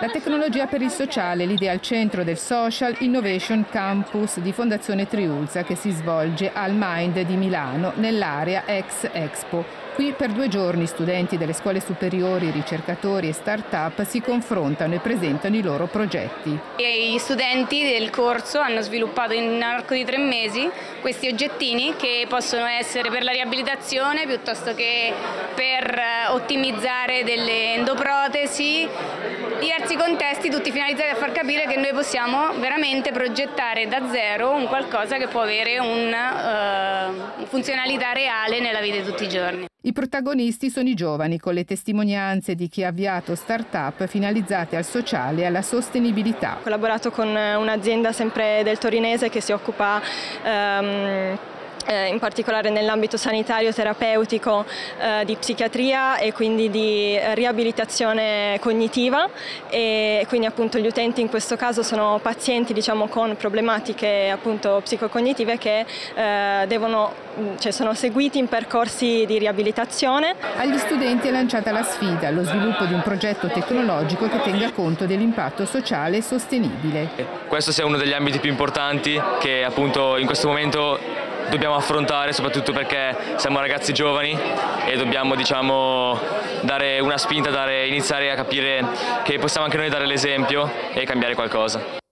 La tecnologia per il sociale, l'idea al centro del Social Innovation Campus di Fondazione Triulza che si svolge al Mind di Milano nell'area ex Expo. Qui per due giorni studenti delle scuole superiori, ricercatori e start-up si confrontano e presentano i loro progetti. Gli studenti del corso hanno sviluppato in arco di tre mesi questi oggettini che possono essere per la riabilitazione piuttosto che per ottimizzare delle endoprotesi, diversi contesti tutti finalizzati a far capire che noi possiamo veramente progettare da zero un qualcosa che può avere una uh, funzionalità reale nella vita di tutti i giorni. I protagonisti sono i giovani con le testimonianze di chi ha avviato start-up finalizzate al sociale e alla sostenibilità. Ho collaborato con un'azienda sempre del torinese che si occupa um, eh, in particolare nell'ambito sanitario terapeutico eh, di psichiatria e quindi di riabilitazione cognitiva e quindi appunto gli utenti in questo caso sono pazienti diciamo, con problematiche appunto psicocognitive che eh, devono, cioè, sono seguiti in percorsi di riabilitazione. Agli studenti è lanciata la sfida, lo sviluppo di un progetto tecnologico che tenga conto dell'impatto sociale e sostenibile. Questo sia uno degli ambiti più importanti che appunto in questo momento dobbiamo affrontare soprattutto perché siamo ragazzi giovani e dobbiamo diciamo, dare una spinta, dare, iniziare a capire che possiamo anche noi dare l'esempio e cambiare qualcosa.